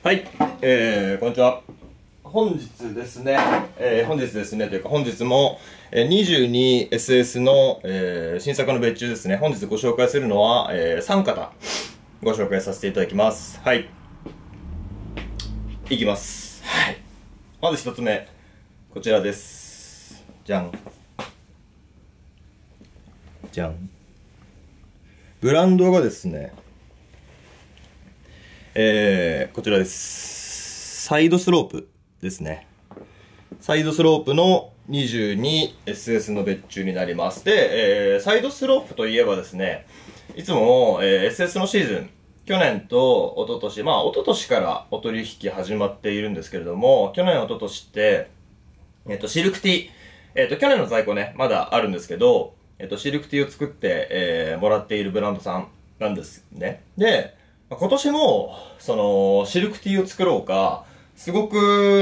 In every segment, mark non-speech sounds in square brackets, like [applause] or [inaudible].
はい、えー、こんにちは。本日ですね、えー、本日ですね、というか本日も、えー、22SS の、えー、新作の別注ですね。本日ご紹介するのは、えー、3型ご紹介させていただきます。はい。いきます。はい。まず一つ目、こちらです。じゃん。じゃん。ブランドがですね、えー、こちらです。サイドスロープですね。サイドスロープの 22SS の別注になります。で、えー、サイドスロープといえばですね、いつも、えー、SS のシーズン、去年と一昨年、まあ一昨年からお取引始まっているんですけれども、去年一昨年って、えっ、と、シルクティー、えっ、と、去年の在庫ね、まだあるんですけど、えっ、と、シルクティーを作って、えー、もらっているブランドさんなんですね。で、今年も、その、シルクティーを作ろうか、すごく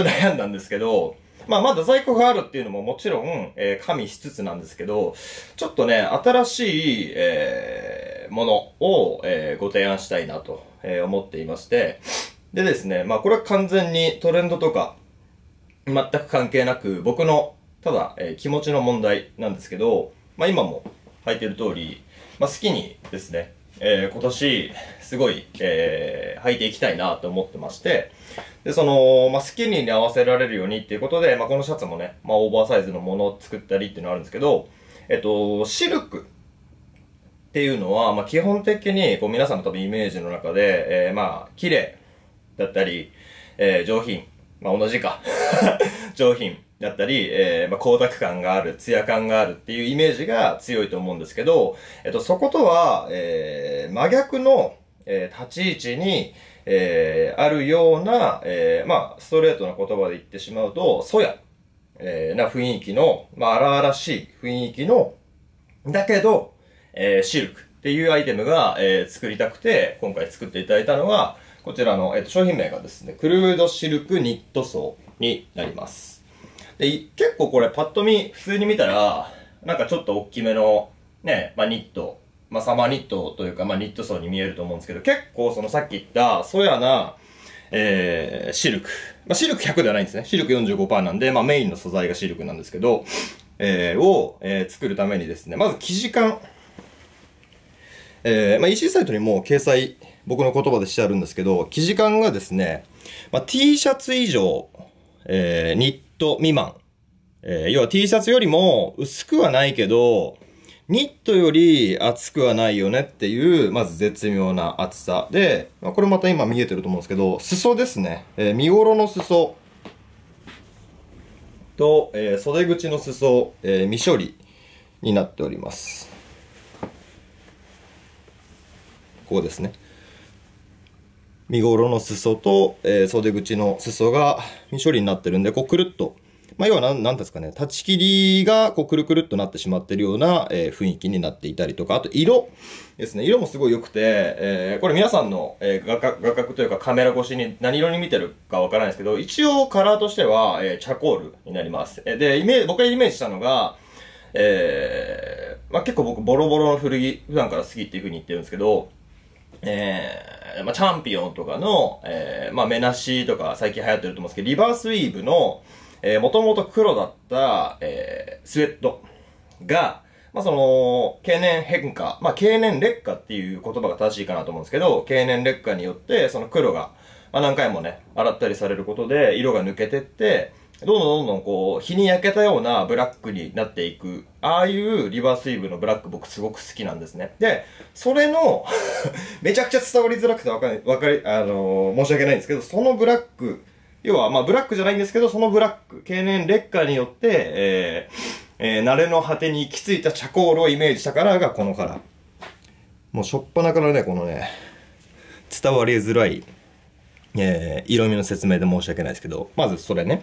[laughs] 悩んだんですけど、まあ、まだ在庫があるっていうのももちろん、えー加味しつつなんですけど、ちょっとね、新しい、えーものを、えーご提案したいなと、えー思っていまして、でですね、まあ、これは完全にトレンドとか、全く関係なく、僕の、ただ、えー気持ちの問題なんですけど、まあ今も履いてる通り、まあ好きにですね、えー今年、すごい、えー履いていきたいなと思ってまして、で、その、まあスキニーに合わせられるようにっていうことで、まあこのシャツもね、まあオーバーサイズのものを作ったりっていうのあるんですけど、えっと、シルクっていうのは、まあ基本的に、こう皆さんの多分イメージの中で、えーまあ綺麗だったり、えー上品。まあ同じか。[laughs] 上品だったり、えーまあ光沢感がある、ツヤ感があるっていうイメージが強いと思うんですけど、えっと、そことは、えー真逆の、えー立ち位置に、えーあるような、えーまあ、ストレートな言葉で言ってしまうと、そや、えーな雰囲気の、まあ、荒々しい雰囲気の、だけど、えーシルクっていうアイテムが、えー作りたくて、今回作っていただいたのが、こちらの、えーと商品名がですね、クルードシルクニットソーになります。で、結構これパッと見、普通に見たら、なんかちょっと大きめの、ね、まあニット、まあサマーニットというか、まあニットソーに見えると思うんですけど、結構そのさっき言った、そやな、えー、シルク。まあシルク100ではないんですね。シルク45%なんで、まあメインの素材がシルクなんですけど、えー、を、えー作るためにですね、まず生地感。えー、まあ EC サイトにも掲載、僕の言葉でしてあるんですけど、生地感がですね、まあ T シャツ以上、えー、ニット未満。えー要は T シャツよりも薄くはないけど、ニットより厚くはないよねっていう、まず絶妙な厚さ。で、まあ、これまた今見えてると思うんですけど、裾ですね。えー見頃の裾と、えー袖口の裾、えー未処理になっております。ここですね。見頃の裾と、えー袖口の裾が未処理になってるんで、こうくるっと、まあ、要はなん、なんですかね、立ち切りがこうくるくるっとなってしまってるような、えー雰囲気になっていたりとか、あと色ですね。色もすごい良くて、えーこれ皆さんの、えー画角画角というかカメラ越しに何色に見てるかわからないですけど、一応カラーとしては、えーチャコールになります。えーで、イメージ、僕がイメージしたのが、えーまあ、結構僕ボロボロの古着、普段から好きっていう風に言ってるんですけど、えー、まあ、チャンピオンとかの、えー、まあ、メナシとか最近流行ってると思うんですけど、リバースウィーブの、えー、もともと黒だった、えー、スウェットが、まあ、その、経年変化、まあ、経年劣化っていう言葉が正しいかなと思うんですけど、経年劣化によって、その黒が、まあ、何回もね、洗ったりされることで、色が抜けてって、どんどんどんどんこう、日に焼けたようなブラックになっていく、ああいうリバースウィーブのブラック僕すごく好きなんですね。で、それの、[laughs] めちゃくちゃ伝わりづらくてわかり、わかり、あのー申し訳ないんですけど、そのブラック、要は、まあ、ブラックじゃないんですけど、そのブラック、経年劣化によって、えー、えー、慣れの果てに行き着いたチャコールをイメージしたカラーがこのカラー。もう、しょっぱなからね、このね、伝わりづらい、えー、色味の説明で申し訳ないですけど、まずそれね。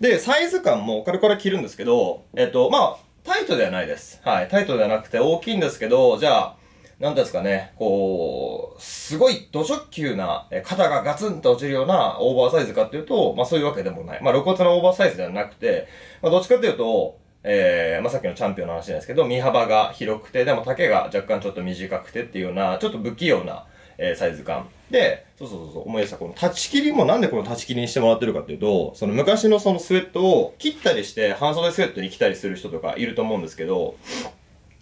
で、サイズ感もこれから着るんですけど、えっと、まあ、タイトではないです。はい。タイトではなくて大きいんですけど、じゃあ、なんですかね、こう、すごい土直球な、肩がガツンと落ちるようなオーバーサイズかっていうと、まあそういうわけでもない。まあ露骨なオーバーサイズではなくて、まあどっちかっていうと、えー、まあさっきのチャンピオンの話ないですけど、身幅が広くて、でも丈が若干ちょっと短くてっていうような、ちょっと不器用な、えーサイズ感。で、そうそうそう、思い出した。この立ち切りもなんでこの立ち切りにしてもらってるかっていうと、その昔のそのスウェットを切ったりして半袖スウェットに着たりする人とかいると思うんですけど、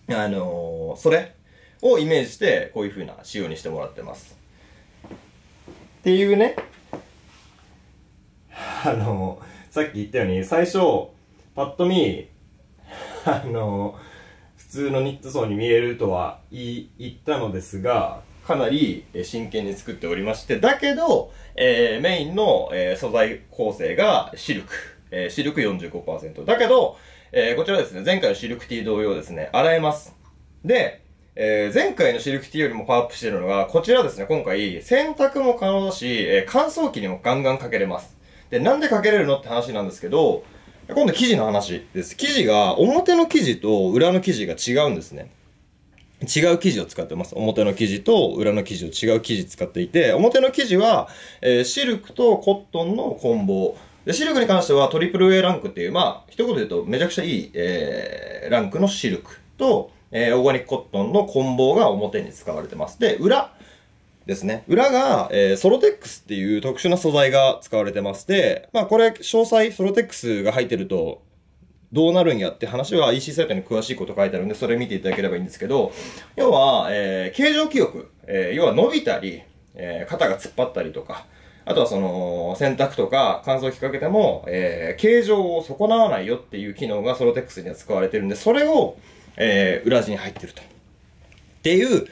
あのーそれをイメージして、こういう風な仕様にしてもらってます。っていうね、あのーさっき言ったように、最初、パッと見、あの普通のニット層に見えるとは言ったのですが、かなり真剣に作っておりまして、だけど、えーメインの、えー素材構成がシルク。えーシルク45%。だけど、えーこちらですね、前回のシルクティー同様ですね、洗えます。で、えー前回のシルクティーよりもパワーアップしてるのが、こちらですね、今回、洗濯も可能だし、えー乾燥機にもガンガンかけれます。で、なんでかけれるのって話なんですけど、今度生地の話です。生地が、表の生地と裏の生地が違うんですね。違う生地を使ってます。表の生地と裏の生地を違う生地使っていて、表の生地は、えーシルクとコットンの混紡。で、シルクに関してはトリプル A ランクっていう、まあ、一言で言うとめちゃくちゃいい、えーランクのシルクと、えーオーガニックコットンの混紡が表に使われてます。で、裏ですね。裏が、えーソロテックスっていう特殊な素材が使われてまして、まあこれ詳細ソロテックスが入ってるとどうなるんやって話は EC サイトに詳しいこと書いてあるんで、それ見ていただければいいんですけど、要は、えー形状記憶、えー要は伸びたり、えー肩が突っ張ったりとか、あとはその、洗濯とか乾燥機かけても、えー形状を損なわないよっていう機能がソロテックスには使われてるんで、それを、えー裏地に入ってると。っていう、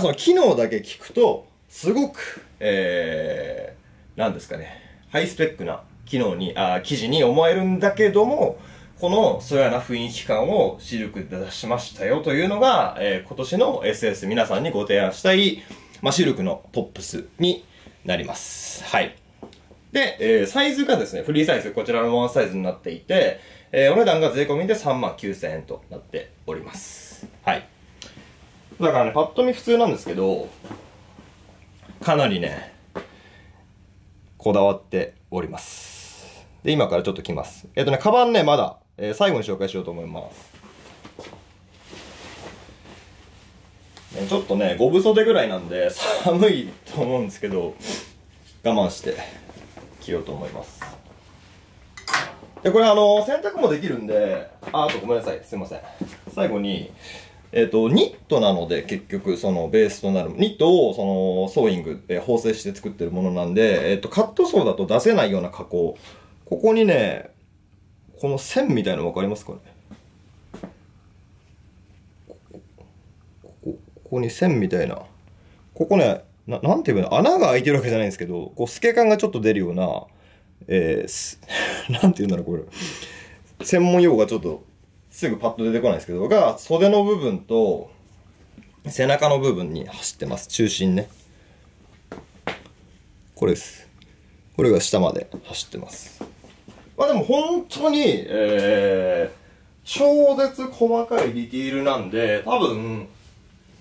その機能だけ聞くと、すごく、えー、なんですかね、ハイスペックな機能に、あー生地に思えるんだけども、このそやな雰囲気感をシルクで出しましたよというのが、えー今年の SS 皆さんにご提案したい、まあ、シルクのトップスになります。はい。で、えーサイズがですね、フリーサイズ、こちらのワンサイズになっていて、えーお値段が税込みで3万9000円となっております。はい。だからね、パッと見普通なんですけど、かなりね、こだわっております。で、今からちょっと来ます。えっ、とね、カバンね、まだ、えー最後に紹介しようと思います。ね、ちょっとね、5分袖ぐらいなんで、[laughs] 寒いと思うんですけど、我慢して着ようと思います。で、これあの、洗濯もできるんで、あ、あとごめんなさい、すいません。最後に、えっ、と、ニットなので、結局、その、ベースとなる、ニットを、その、ソーイングで縫製して作ってるものなんで、えっ、と、カットソーだと出せないような加工。ここにね、この線みたいなの分かりますかね？ここ、こに線みたいな。ここね、ななんていうの？穴が開いてるわけじゃないんですけど、こう、透け感がちょっと出るような、えー [laughs] なんていうんだろう、これ。専門用語がちょっと、すぐパッと出てこないですけど、が、袖の部分と、背中の部分に走ってます。中心ね。これです。これが下まで走ってます。まあでも本当に、えー、超絶細かいディティールなんで、多分、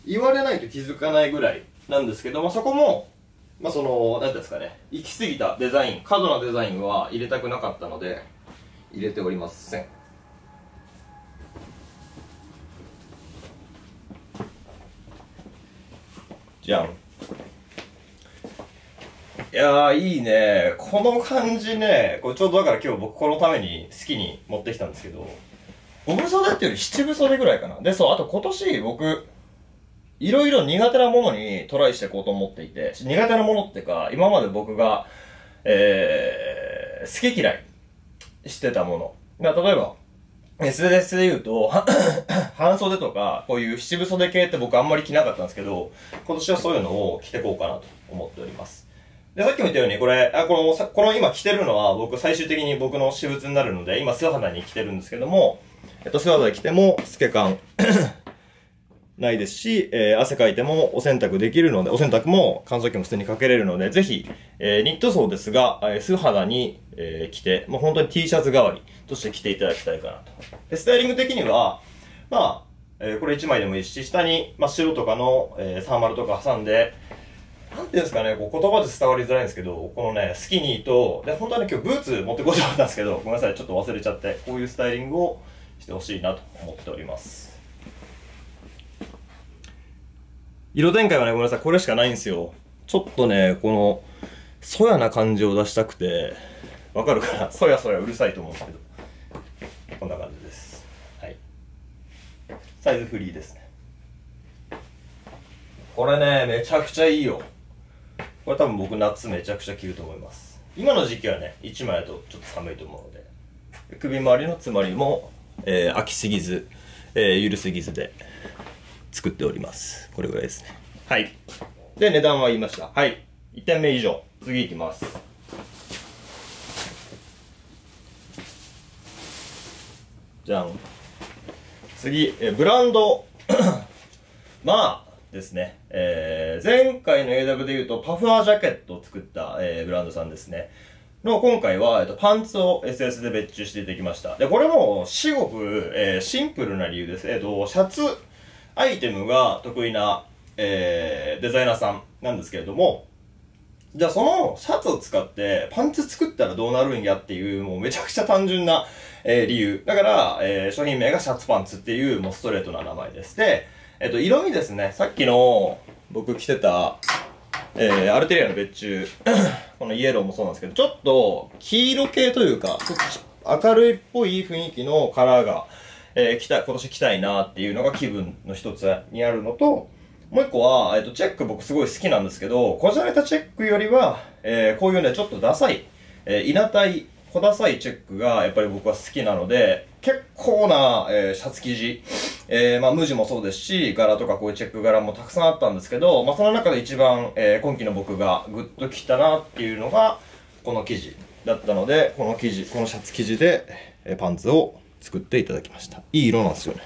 言われないと気づかないぐらいなんですけど、まあそこも、まあその、なんですかね、行き過ぎたデザイン、過度なデザインは入れたくなかったので、入れておりません。じゃん。いやー、いいね。この感じね、これちょうどだから今日僕このために好きに持ってきたんですけど、5分袖っていうより7分袖ぐらいかな。で、そう、あと今年僕、いろいろ苦手なものにトライしていこうと思っていて、苦手なものってか、今まで僕が、えー、好き嫌いしてたもの。例えば、SNS で言うと、[coughs] 半袖とか、こういう七分袖系って僕あんまり着なかったんですけど、今年はそういうのを着てこうかなと思っております。で、さっきも言ったように、これ、あ、この、この今着てるのは僕最終的に僕の私物になるので、今素肌に着てるんですけども、えっと、素肌で着ても透け感 [coughs] ないですし、えー汗かいてもお洗濯できるので、お洗濯も乾燥機も普通にかけれるので、ぜひ、えーニット層ですが、えー素肌に、えー着て、もう本当に T シャツ代わりとして着ていただきたいかなと。で、スタイリング的には、まあ、えーこれ1枚でもいいし、下に真っ白とかの、えーサーマルとか挟んで、なんていうんですかね、こう言葉で伝わりづらいんですけど、このね、スキニーと、で、本当はね、今日ブーツ持ってこようと思ったんですけど、ごめんなさい、ちょっと忘れちゃって、こういうスタイリングをしてほしいなと思っております。色展開はね、ごめんなさい、これしかないんですよ。ちょっとね、この、そやな感じを出したくて、わかるかな？そやそやうるさいと思うんですけど。こんな感じです。はい。サイズフリーですね。これね、めちゃくちゃいいよ。これ多分僕夏めちゃくちゃ着ると思います。今の時期はね、1枚だとちょっと寒いと思うので。首周りの詰まりも、えー、飽きすぎず、えー、緩すぎずで作っております。これぐらいですね。はい。で、値段は言いました。はい。1点目以上。次いきます。じゃん。次、えーブランド。[clears throat] まあですね。えー、前回の AW で言うと、パファージャケットを作った、えーブランドさんですね。の、今回は、えっと、パンツを SS で別注していただきました。で、これも、至極、えーシンプルな理由です。えっと、シャツアイテムが得意な、えーデザイナーさんなんですけれども、じゃあそのシャツを使ってパンツ作ったらどうなるんやっていうもうめちゃくちゃ単純な、えー理由。だから、えー商品名がシャツパンツっていうもうストレートな名前です。で、えっ、と、色味ですね。さっきの僕着てた、えーアルテリアの別注、[clears throat] このイエローもそうなんですけど、ちょっと黄色系というか、明るいっぽい雰囲気のカラーが、えー、着た、今年着たいなっていうのが気分の一つにあるのと、もう一個は、えっ、と、チェック僕すごい好きなんですけど、こじゃれたチェックよりは、えーこういうね、ちょっとダサい、えー、稲体、小ダサいチェックがやっぱり僕は好きなので、結構な、えーシャツ生地、えーまあ、無地もそうですし、柄とかこういうチェック柄もたくさんあったんですけど、まあ、その中で一番、えー今季の僕がグッときたなっていうのが、この生地だったので、この生地、このシャツ生地で、えーパンツを作っていただきました。いい色なんですよね。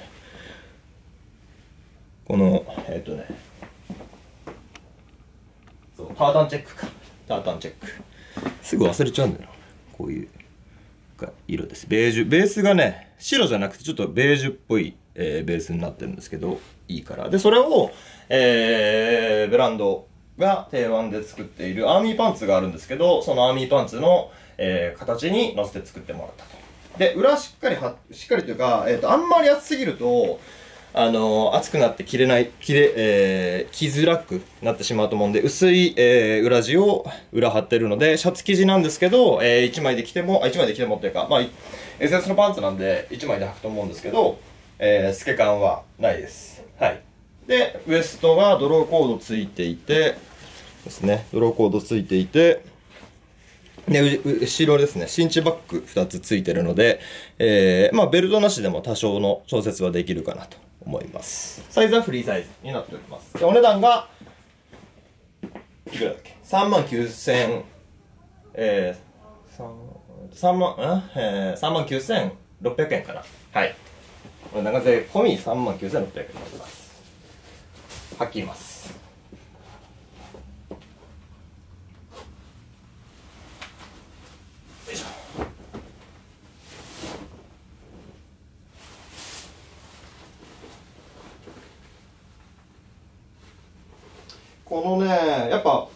この、えっ、とね、そう、タータンチェックか。タータンチェック。すぐ忘れちゃうんだよな。こういう色です。ベージュ。ベースがね、白じゃなくてちょっとベージュっぽい、えーベースになってるんですけど、いいから。で、それを、えー、ブランドが定番で作っているアーミーパンツがあるんですけど、そのアーミーパンツの、えー形に乗せて作ってもらったと。で、裏しっかりは、しっかりというか、えっ、と、あんまり厚すぎると、あの熱くなって着れない、着れ、えー着づらくなってしまうと思うんで、薄い、えー裏地を裏貼ってるので、シャツ生地なんですけど、え1枚で着ても、あ、1枚で着てもっていうか、まあ、SS のパンツなんで、1枚で履くと思うんですけど、えー透け感はないです。はい。で、ウエストがドローコードついていて、ですね、ドローコードついていて、で、後ろですね、シンチバック2つついてるので、えー、まあベルトなしでも多少の調節はできるかなと思います。サイズはフリーサイズになっております。で、お値段が、いくらだっけ ?3 万9000、えー、3、万、えー、3万9600円かな。はい。お値段が税込み3万9600円になります。はっきり言います。このね、やっぱ、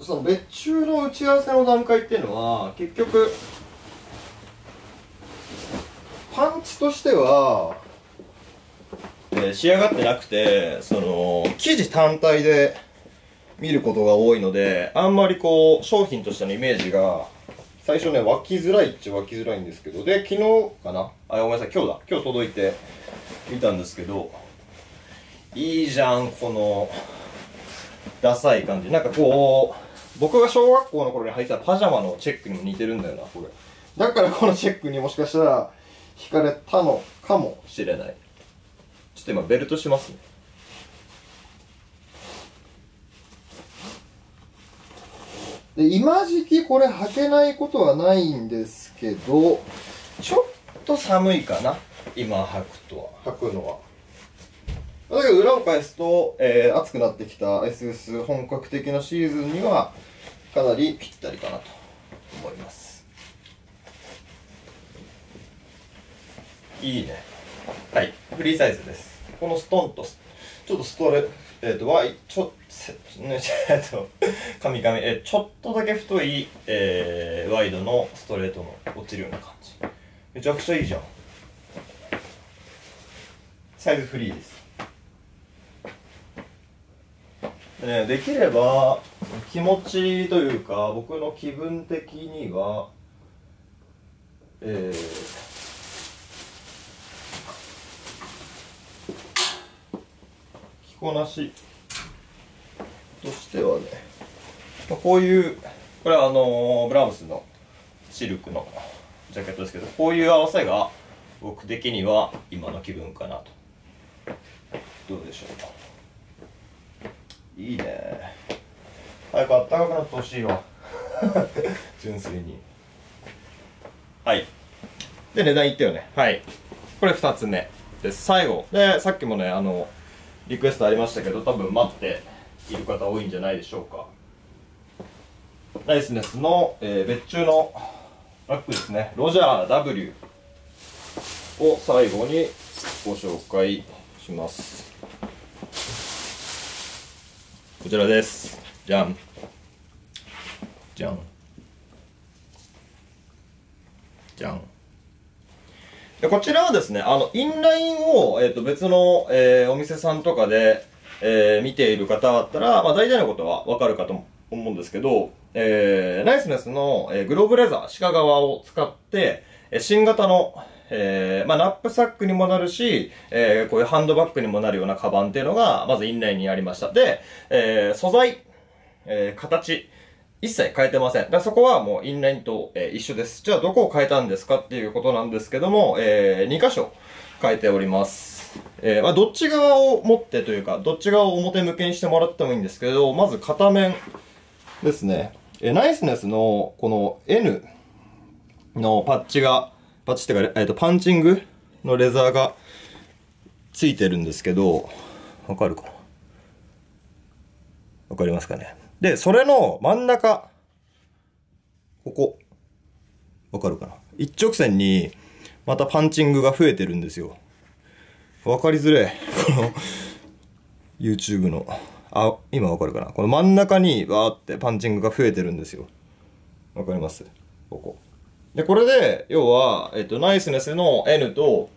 その別注の打ち合わせの段階っていうのは、結局、パンツとしては、えー仕上がってなくて、その、生地単体で見ることが多いので、あんまりこう、商品としてのイメージが、最初ね、湧きづらいっちゃ湧きづらいんですけど、で、昨日かな？あ、ごめんなさい、今日だ。今日届いて見たんですけど、いいじゃん、この、ダサい感じ。なんかこう、僕が小学校の頃に履いてたパジャマのチェックにも似てるんだよな、これ。だからこのチェックにもしかしたら惹かれたのかもしれない。ちょっと今ベルトしますね。で今時期これ履けないことはないんですけど、ちょっと寒いかな。今履くとは、履くのは。だけど裏を返すと、えー暑くなってきた SS 本格的なシーズンにはかなりぴったりかなと思います。いいね。はい。フリーサイズです。このストンとちょっとストレえっ、とワイちょせね [laughs] えっと神々。えーちょっとだけ太い、えーワイドのストレートの落ちるような感じ。めちゃくちゃいいじゃん。サイズフリーですね、できれば気持ちというか僕の気分的にはえー着こなしとしてはね、まあ、こういうこれはあのーブラームスのシルクのジャケットですけどこういう合わせが僕的には今の気分かなと。どうでしょうか？いいね。早くあったかくなってほしいわ [laughs] 純粋に。はい。で値段言ったよね。はい。これ2つ目です。最後。でさっきもねあのリクエストありましたけど多分待っている方多いんじゃないでしょうか。ナイスネスの、えー別注のバッグですね。ロジャー W を最後にご紹介しますこちらです。じゃん。じゃん。じゃん。でこちらはですね、あの、インラインを、えっ、と、別の、えーお店さんとかで、えー見ている方だったら、まあ、大体のことはわかるかと思うんですけど、えーナイスネスの、えーグローブレザー、鹿革を使って、えー新型の、えーまあ、ナップサックにもなるし、えーこういうハンドバッグにもなるようなカバンっていうのが、まずインラインにありました。で、えー素材、えー形、一切変えてません。だそこはもうインラインと、えー一緒です。じゃあどこを変えたんですかっていうことなんですけども、えー2箇所変えております。えーまあ、どっち側を持ってというか、どっち側を表向けにしてもらってもいいんですけど、まず片面ですね。えーナイスネスのこの N のパッチが、パッチっていうか、えっ、と、パンチングのレザーがついてるんですけど、わかるか？わかりますかね？で、それの真ん中、ここ、わかるかな？一直線に、またパンチングが増えてるんですよ。わかりづれい。この、YouTube の。あ、今わかるかな？この真ん中に、わーってパンチングが増えてるんですよ。わかります？ここ。で、これで、要は、えっと、ナイスネスの N と、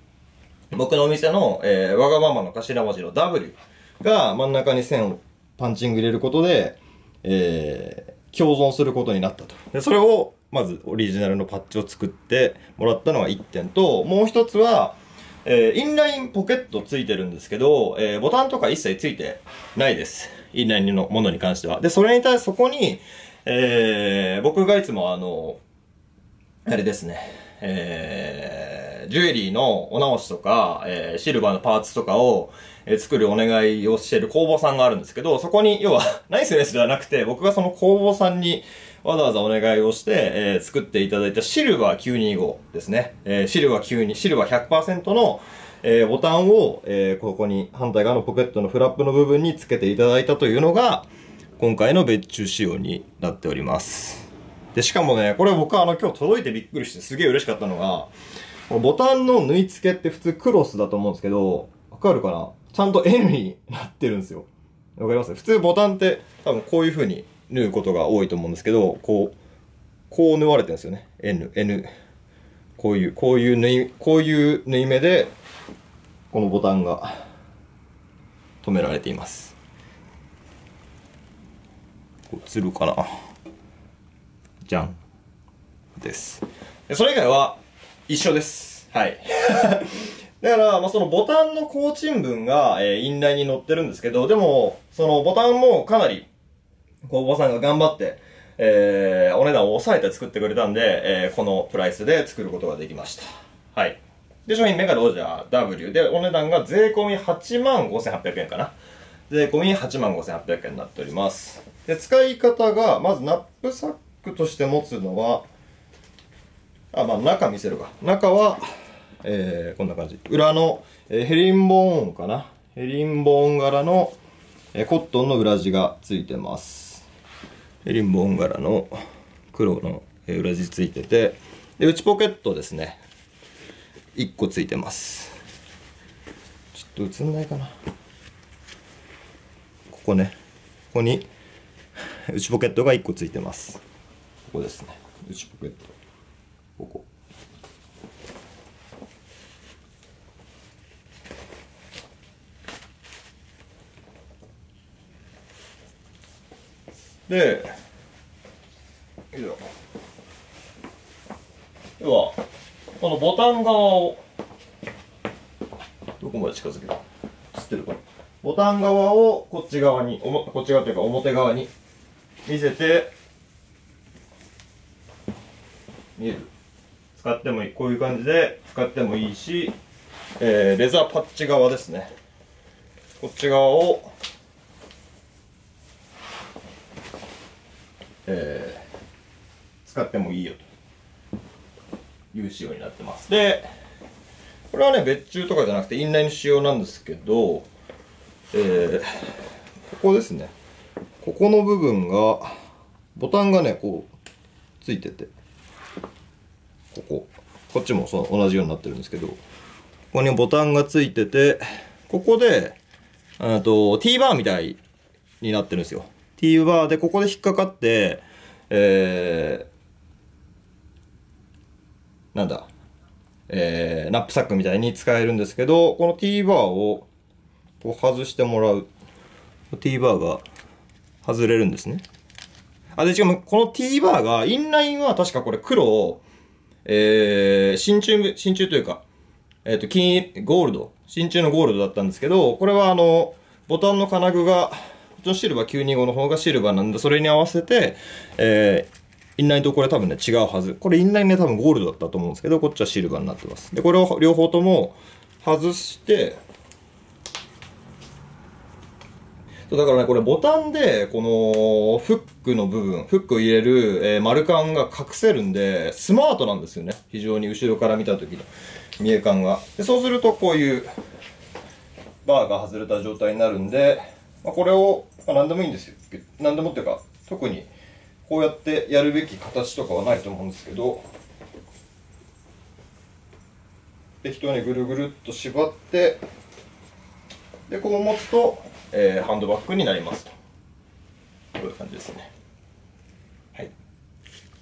僕のお店の、えーわがままの頭文字の W が真ん中に線をパンチング入れることで、えー共存することになったと。で、それを、まずオリジナルのパッチを作ってもらったのが1点と、もう一つは、えーインラインポケットついてるんですけど、えーボタンとか一切ついてないです。インラインのものに関しては。で、それに対してそこに、えー僕がいつもあの、あれですね、えー、ジュエリーのお直しとか、えーシルバーのパーツとかを、えー作るお願いをしている工房さんがあるんですけど、そこに、要は、[laughs] ナイスレスではなくて、僕がその工房さんにわざわざお願いをして、えー作っていただいたシルバー925ですね。えーシルバー92、シルバー100%の、えーボタンを、えーここに反対側のポケットのフラップの部分につけていただいたというのが、今回の別注仕様になっております。で、しかもね、これ僕はあの今日届いてびっくりしてすげえ嬉しかったのが、このボタンの縫い付けって普通クロスだと思うんですけど、わかるかな？ちゃんと N になってるんですよ。わかります？普通ボタンって多分こういう風に縫うことが多いと思うんですけど、こう、こう縫われてるんですよね。N、N。こういう、こういう縫い、こういう縫い目で、このボタンが止められています。映るかなじゃん。です。それ以外は一緒です。はい。[laughs] だから、まあ、そのボタンの工賃分が、えー、インラインに載ってるんですけど、でも、そのボタンもかなり、工房さんが頑張って、えー、お値段を抑えて作ってくれたんで、えー、このプライスで作ることができました。はい。で、商品名がロジャー W で、お値段が税込み8万5800円かな。税込み8万5800円になっております。で、使い方が、まずナップサックとして持つのは、あ、まあ中見せるか。中は、えー、こんな感じ。裏の、えーヘリンボーンかな。ヘリンボーン柄の、えーコットンの裏地がついてます。ヘリンボーン柄の黒の、えー裏地ついてて、で、内ポケットですね。1個ついてます。ちょっと映んないかな。ここね。ここに、内ポケットが1個ついてます。ここですね。内ポケット。ここ。でよいしょ要はこのボタン側をどこまで近づける？映ってるかボタン側をこっち側におもこっち側というか表側に見せて見える。使ってもいいこういう感じで使ってもいいし、えー、レザーパッチ側ですね。こっち側をえー、使ってもいいよと。いう仕様になってます。でこれはね別注とかじゃなくてインライン仕様なんですけどえー、ここですね。ここの部分がボタンがねこうついてて。ここ。こっちもその同じようになってるんですけど。ここにボタンがついててここであと T バーみたいになってるんですよ。T バーでここで引っかかってえー、なんだえー、ナップサックみたいに使えるんですけどこの T バーをこう外してもらう。T バーが外れるんですね。あでしかもこの T バーがインラインは確かこれ黒えー、真鍮、真鍮というか、えっ、ー、と、金、ゴールド、真鍮のゴールドだったんですけど、これはあの、ボタンの金具が、こっちのシルバー925の方がシルバーなんで、それに合わせて、えー、インラインとこれ多分ね、違うはず。これインラインね、多分ゴールドだったと思うんですけど、こっちはシルバーになってます。で、これを両方とも外して、だからね、これボタンで、このフックの部分、フックを入れる、えー、丸カンが隠せるんで、スマートなんですよね。非常に後ろから見た時の見え感が。でそうするとこういうバーが外れた状態になるんで、まあ、これを、まあ、何でもいいんですよ。何でもっていうか、特にこうやってやるべき形とかはないと思うんですけど、適当にぐるぐるっと縛って、で、こう持つと、えー、ハンドバッグになりますと。こういう感じですね。はい。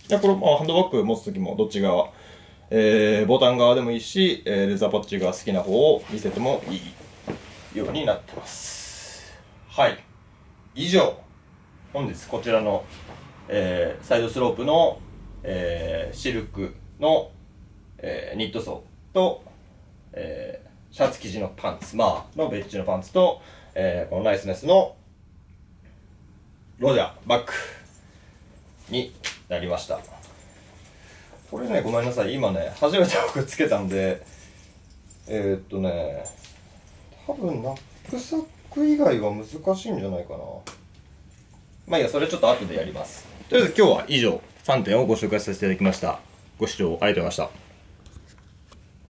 で、これ、まあ、ハンドバッグ持つときもどっち側、えー、ボタン側でもいいし、えー、レザーパッチが好きな方を見せてもいいようになってます。はい。以上、本日こちらの、えー、サイドスロープの、えー、シルクの、えー、ニットソーと、えー、シャツ生地のパンツ、まあ、の別注のパンツと、えー、このナイスネスのロジャーバックになりました。これねごめんなさい。今ね初めて僕つけたんでえー、っとね多分ナップサック以外は難しいんじゃないかな。まあいいやそれちょっと後でやります。とりあえず今日は以上。3点をご紹介させていただきました。ご視聴ありがとうございました。